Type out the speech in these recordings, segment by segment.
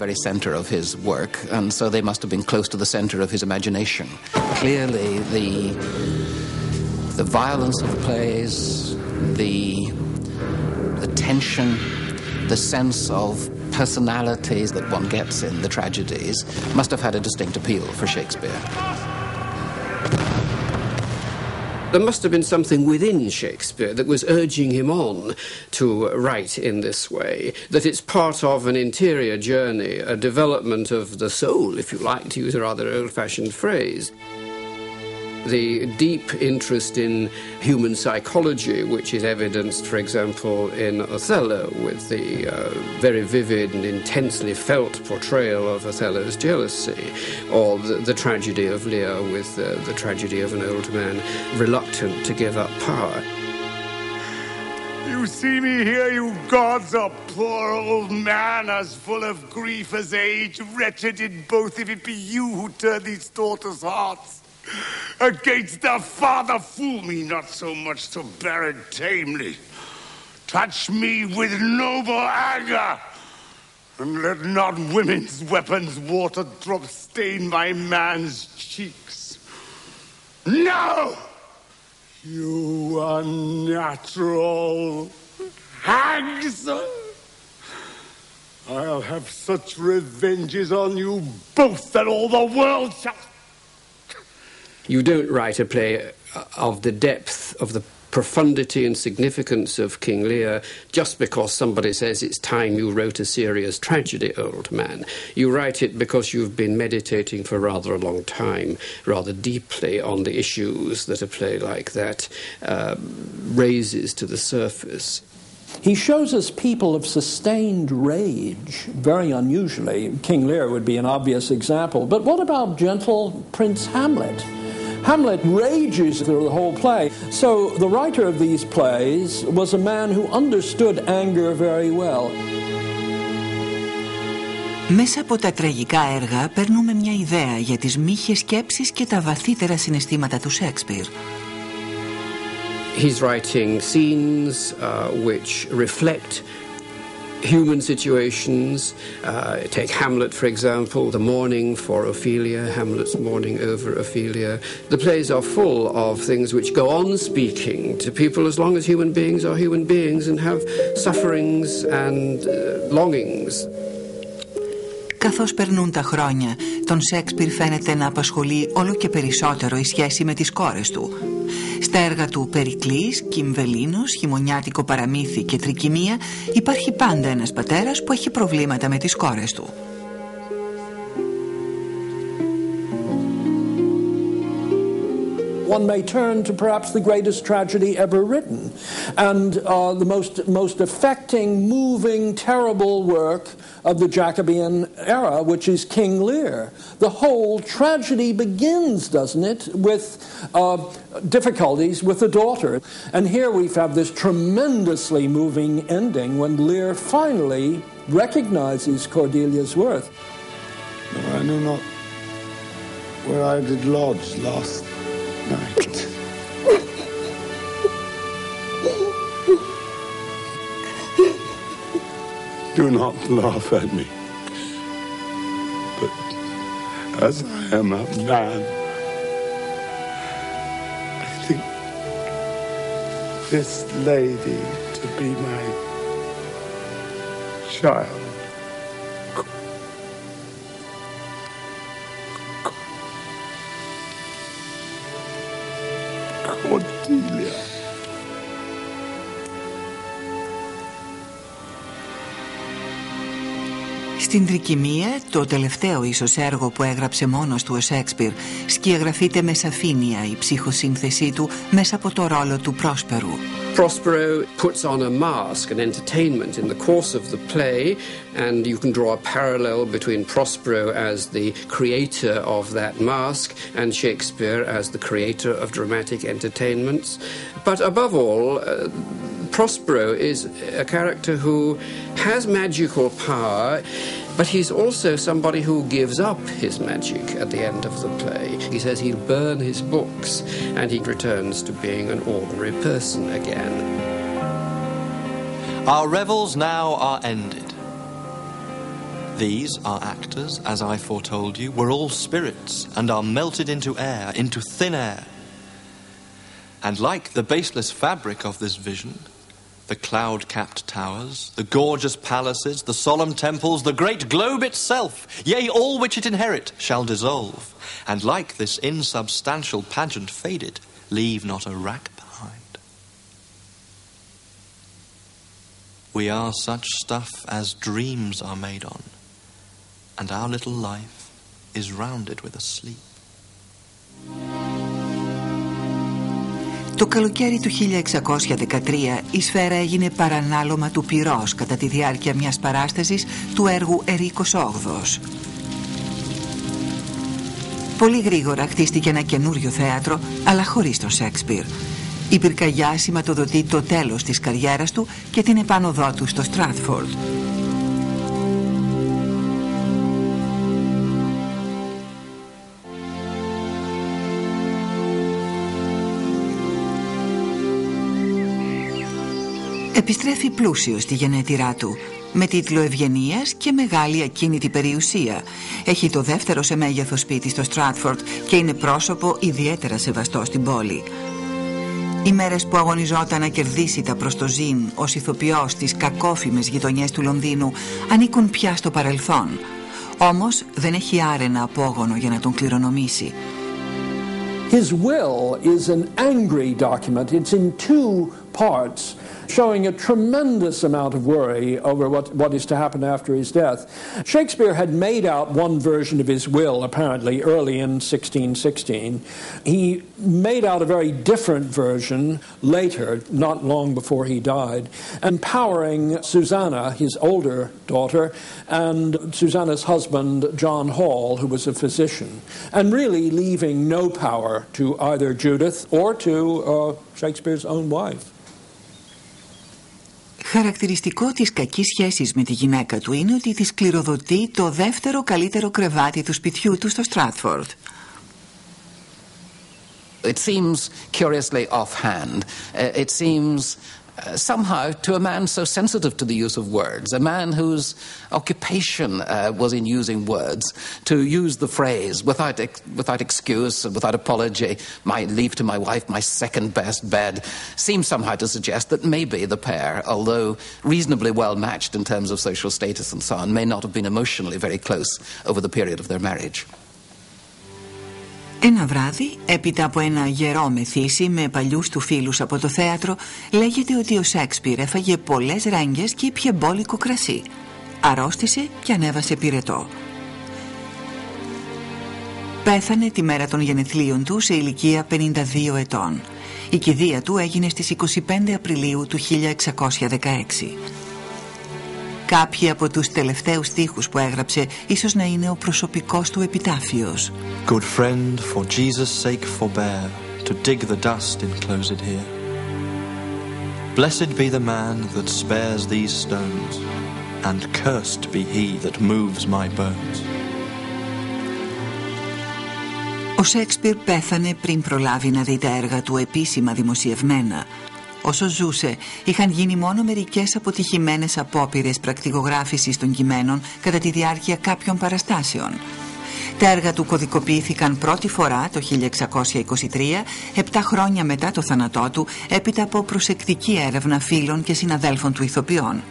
very center of his work, and so they must have been close to the center of his imagination. Clearly, the the violence of the plays, the the tension, the sense of personalities that one gets in the tragedies must have had a distinct appeal for Shakespeare. There must have been something within Shakespeare that was urging him on to write in this way, that it's part of an interior journey, a development of the soul, if you like, to use a rather old fashioned phrase the deep interest in human psychology, which is evidenced, for example, in Othello, with the uh, very vivid and intensely felt portrayal of Othello's jealousy, or the, the tragedy of Lear with uh, the tragedy of an old man reluctant to give up power. You see me here, you gods, a poor old man as full of grief as age, wretched in both if it be you who turn these daughters' hearts. Against the father, fool me not so much to bear it tamely. Touch me with noble anger, and let not women's weapons water drop stain my man's cheeks. No! You unnatural hags! I'll have such revenges on you both that all the world shall you don't write a play of the depth of the profundity and significance of King Lear just because somebody says it's time you wrote a serious tragedy, old man. You write it because you've been meditating for rather a long time, rather deeply, on the issues that a play like that uh, raises to the surface. He shows us people of sustained rage, very unusually. King Lear would be an obvious example. But what about gentle Prince Hamlet? Hamlet rages through the whole play. So the writer of these plays was a man who understood anger very well. Μέσα από τα τραγικά έργα παίρνουμε μια ιδέα για τις μύχες σκέψεις και τα βαθύτερα συναισθήματα του Σέξπιρ. He's writing scenes uh, which reflect human situations. Uh, take Hamlet, for example, the mourning for Ophelia, Hamlet's mourning over Ophelia. The plays are full of things which go on speaking to people as long as human beings are human beings and have sufferings and uh, longings. Καθώς περνούν τα χρόνια, τον Σέξπιρ φαίνεται να απασχολεί όλο και περισσότερο η σχέση με τις κόρες του. Στα έργα του Περικλής, Κιμβελίνος, Χειμωνιάτικο παραμύθι και Τρικυμία υπάρχει πάντα ένας πατέρας που έχει προβλήματα με τις κόρες του. One may turn to perhaps the greatest tragedy ever written and uh, the most, most affecting, moving, terrible work of the Jacobean era, which is King Lear. The whole tragedy begins, doesn't it, with uh, difficulties with the daughter. And here we have this tremendously moving ending when Lear finally recognizes Cordelia's worth. No, I know not where I did lodge last night. Do not laugh at me. But as I am a man, I think this lady to be my child. Στην Τρικυμία, το τελευταίο ίσως έργο που έγραψε μόνος του ο Σέξπιρ, σκιαγραφείται με σαφήνεια η ψυχοσύνθεσή του μέσα από το ρόλο του Πρόσπερου. Prospero puts on a mask, an entertainment in the course of the play, and you can draw a parallel between Prospero as the creator of that mask and Shakespeare as the creator of dramatic entertainments. But above all, uh, Prospero is a character who has magical power. But he's also somebody who gives up his magic at the end of the play. He says he'll burn his books and he returns to being an ordinary person again. Our revels now are ended. These, our actors, as I foretold you, were all spirits and are melted into air, into thin air. And like the baseless fabric of this vision, the cloud capped towers, the gorgeous palaces, the solemn temples, the great globe itself, yea, all which it inherit, shall dissolve, and like this insubstantial pageant faded, leave not a rack behind. We are such stuff as dreams are made on, and our little life is rounded with a sleep. Το καλοκαίρι του 1613 η σφαίρα έγινε παρανάλωμα του πυρός κατά τη διάρκεια μιας παράστασης του έργου Ερίκος Όγδος. Πολύ γρήγορα χτίστηκε ένα καινούριο θέατρο, αλλά χωρίς τον Σέξπιρ. Η πυρκαγιά σηματοδοτεί το τέλος της καριέρας του και την επάνωδό του στο Στράτφορντ. Επιστρέφει πλούσιος στη γενέτειρά του με τίτλο Ευγενίας και μεγάλη ακίνητη περιουσία. Έχει το δεύτερο σε μέγεθος σπίτι στο Στράτφορντ και είναι πρόσωπο ιδιαίτερα σεβαστό στην πόλη. Οι μέρες που αγωνιζόταν να κερδίσει τα προστοζήν ως ηθοποιός στις κακόφημες γειτονιές του Λονδίνου ανήκουν πια στο παρελθόν. Όμως δεν έχει άρενα απόγονο για να τον κληρονομήσει. His will is an angry document. It's in two parts. Showing a tremendous amount of worry over what, what is to happen after his death. Shakespeare had made out one version of his will, apparently, early in 1616. He made out a very different version later, not long before he died, empowering Susanna, his older daughter, and Susanna's husband, John Hall, who was a physician, and really leaving no power to either Judith or to uh, Shakespeare's own wife. Χαρακτηριστικό της κακής σχέσης με τη γυναίκα του είναι ότι της κληροδοτεί το δεύτερο καλύτερο κρεβάτι του σπιτιού του στο Στράτφορντ. It seems curiously offhand. Uh, it seems Somehow to a man so sensitive to the use of words, a man whose occupation uh, was in using words, to use the phrase without, ex- without excuse, and without apology, my leave to my wife, my second best bed, seems somehow to suggest that maybe the pair, although reasonably well matched in terms of social status and so on, may not have been emotionally very close over the period of their marriage. Ένα βράδυ, έπειτα από ένα γερό μεθύσι με παλιούς του φίλους από το θέατρο, λέγεται ότι ο Σέξπιρ έφαγε πολλές ρέγγες και ήπιε μπόλικο κρασί. Αρρώστησε και ανέβασε πυρετό. Πέθανε τη μέρα των γενεθλίων του σε ηλικία 52 ετών. Η κηδεία του έγινε στις 25 Απριλίου του 1616. Κάποιοι από τους τελευταίους στίχους που έγραψε ίσως να είναι ο προσωπικός του επιτάφιος. Good friend, for Jesus' sake forbear to dig the dust enclosed here. Blessed be the man that spares these stones, and cursed be he that moves my bones. Ο Σέξπιρ πέθανε πριν προλάβει να δει τα έργα του επίσημα δημοσιευμένα. Όσο ζούσε, είχαν γίνει μόνο μερικές αποτυχημένες απόπειρες πρακτικογράφησης των κειμένων κατά τη διάρκεια κάποιων παραστάσεων. Τα έργα του κωδικοποιήθηκαν πρώτη φορά το 1623, επτά χρόνια μετά το θάνατό του, έπειτα από προσεκτική έρευνα φίλων και συναδέλφων του ηθοποιών.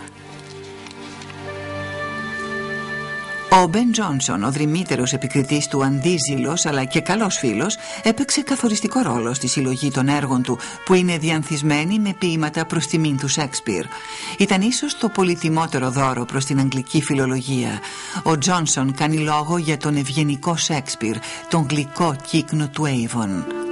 Ο Μπεν Τζόνσον, ο δρυμύτερος επικριτής του αντίζηλος αλλά και καλός φίλος, έπαιξε καθοριστικό ρόλο στη συλλογή των έργων του που είναι διανθισμένοι με ποίηματα προς τιμήν του Σέξπιρ. Ήταν ίσως το πολυτιμότερο δώρο προς την αγγλική φιλολογία. Ο Τζόνσον κάνει λόγο για τον ευγενικό Σέξπιρ, τον γλυκό κύκνο του Avon.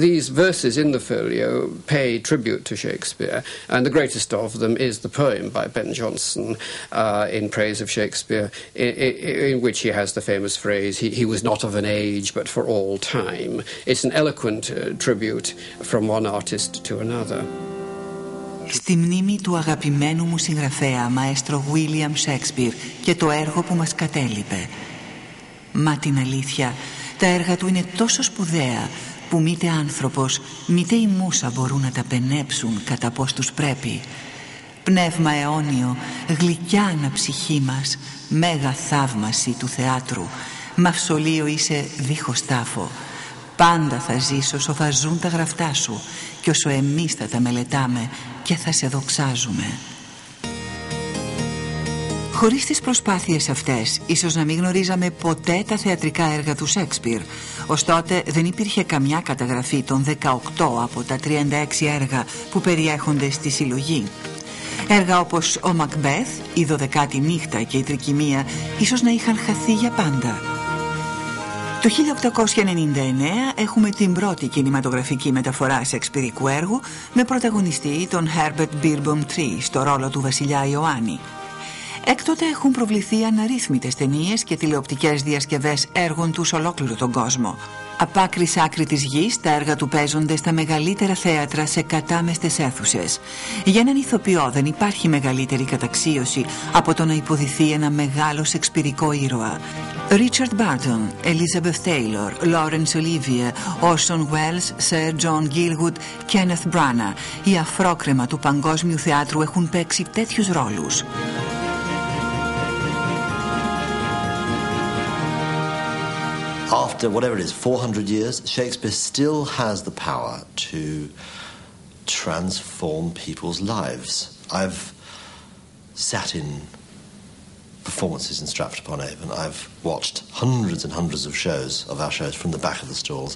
these verses in the folio pay tribute to Shakespeare, and the greatest of them is the poem by Ben Jonson uh, in praise of Shakespeare, in, in, which he has the famous phrase, he, he, was not of an age, but for all time. It's an eloquent uh, tribute from one artist to another. Στη μνήμη του αγαπημένου μου συγγραφέα, μαέστρο William Shakespeare και το έργο που μας κατέλειπε. Μα την αλήθεια, τα έργα του είναι τόσο σπουδαία που μήτε άνθρωπος μήτε η μουσα μπορούν να τα πενέψουν κατά πως τους πρέπει. Πνεύμα αιώνιο γλυκιά ψυχή μας μέγα θαύμαση του θεάτρου. Μαυσολείο είσαι δίχως τάφο. Πάντα θα ζεις όσο θα ζουν τα γραφτά σου και όσο εμείς θα τα μελετάμε και θα σε δοξάζουμε Χωρίς τις προσπάθειες αυτές, ίσως να μην γνωρίζαμε ποτέ τα θεατρικά έργα του Σέξπιρ. Ωστότε δεν υπήρχε καμιά καταγραφή των 18 από τα 36 έργα που περιέχονται στη συλλογή. Έργα όπως ο Μακμπέθ, η Δωδεκάτη Νύχτα και η Τρικυμία ίσως να είχαν χαθεί για πάντα. Το 1899 έχουμε την πρώτη κινηματογραφική μεταφορά σεξπυρικού έργου με πρωταγωνιστή τον Herbert Beerbohm Tree στο ρόλο του βασιλιά Ιωάννη. Έκτοτε έχουν προβληθεί αναρρύθμιτες ταινίες και τηλεοπτικές διασκευές έργων τους σε ολόκληρο τον κόσμο. Απ' άκρη άκρη της γης τα έργα του παίζονται στα μεγαλύτερα θέατρα σε κατάμεστες αίθουσες. Για έναν ηθοποιό δεν υπάρχει μεγαλύτερη καταξίωση από το να υποδηθεί ένα μεγάλο σεξπυρικό ήρωα. Richard Barton, Elizabeth Taylor, Laurence Olivier, Orson Welles, Sir John Gielgud, Kenneth Branagh. Οι αφρόκρεμα του παγκόσμιου θεάτρου έχουν παίξει τέτοιους ρόλους. After whatever it is, 400 years, Shakespeare still has the power to transform people's lives. I've sat in performances in Stratford upon Avon. I've watched hundreds and hundreds of shows, of our shows, from the back of the stalls.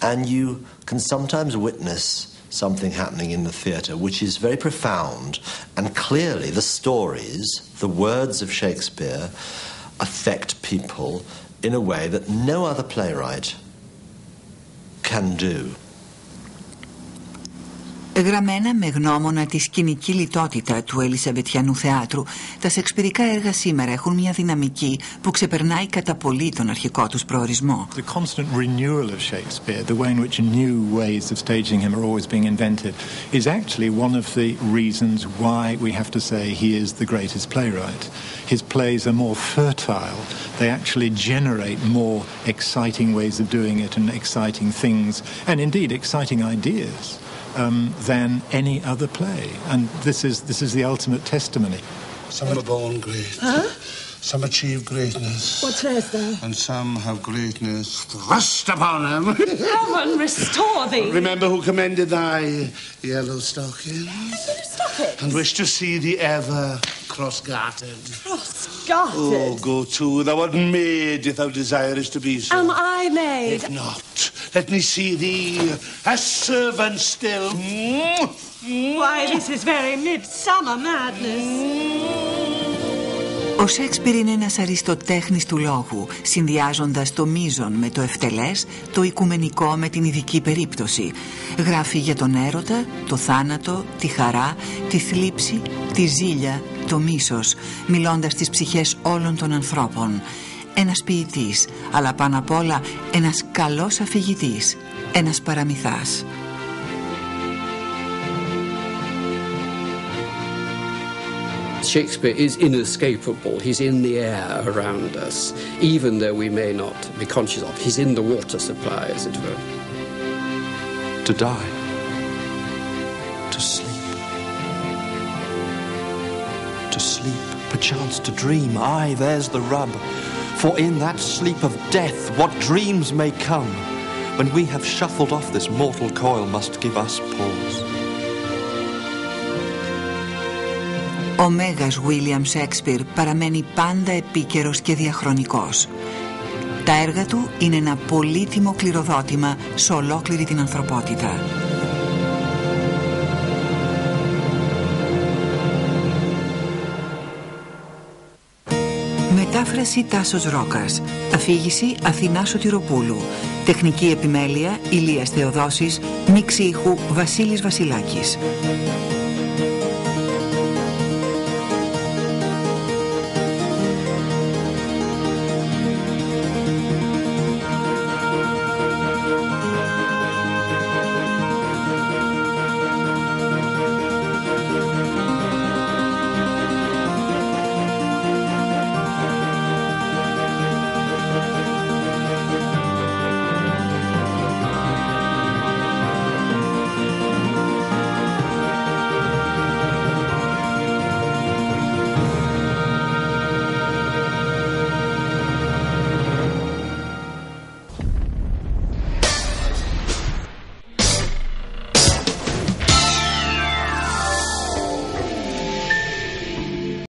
And you can sometimes witness something happening in the theatre which is very profound. And clearly, the stories, the words of Shakespeare, affect people in a way that no other playwright can do. Γραμμένα με γνώμονα τη σκηνική λιτότητα του Ελισαβετιανού θεάτρου, τα σεξπυρικά έργα σήμερα έχουν μια δυναμική που ξεπερνάει κατά πολύ τον αρχικό τους προορισμό. The constant renewal of Shakespeare, the way in which new ways of staging him are always being invented, is actually one of the reasons why we have to say he is the greatest playwright. His plays are more fertile. They actually generate more exciting ways of doing it and exciting things, and indeed exciting ideas um, than any other play. And this is, this is the ultimate testimony. Some are born great. Huh? Some achieve greatness. What's that? And some have greatness thrust upon them. Heaven restore thee. Remember who commended thy yellow stockings? Stockings? And wish to see thee ever cross-gartered. Cross-gartered? Oh, go to. Thou art made if thou desirest to be so. Am I made? If not, let me see thee a servant still. Why, this is very midsummer madness. Ο Σέξπιρ είναι ένας αριστοτέχνης του λόγου, συνδυάζοντας το μείζον με το ευτελές, το οικουμενικό με την ειδική περίπτωση. Γράφει για τον έρωτα, το θάνατο, τη χαρά, τη θλίψη, τη ζήλια, το μίσος, μιλώντας τις ψυχές όλων των ανθρώπων. Ένας ποιητής, αλλά πάνω απ' όλα ένας καλός αφηγητής, ένας παραμυθάς. Shakespeare is inescapable. He's in the air around us, even though we may not be conscious of. He's in the water supply, as it were. To die. To sleep. To sleep, perchance to dream. Aye, there's the rub. For in that sleep of death, what dreams may come, when we have shuffled off this mortal coil, must give us pause. Ο Μέγας Βίλιαμ Σέξπιρ παραμένει πάντα επίκαιρος και διαχρονικός. Τα έργα του είναι ένα πολύτιμο κληροδότημα σε ολόκληρη την ανθρωπότητα. Μετάφραση Τάσος Ρόκας. Αφήγηση Αθηνά Σωτηροπούλου. Τεχνική επιμέλεια Ηλίας Θεοδόσης. Μίξη ήχου Βασίλης Βασιλάκης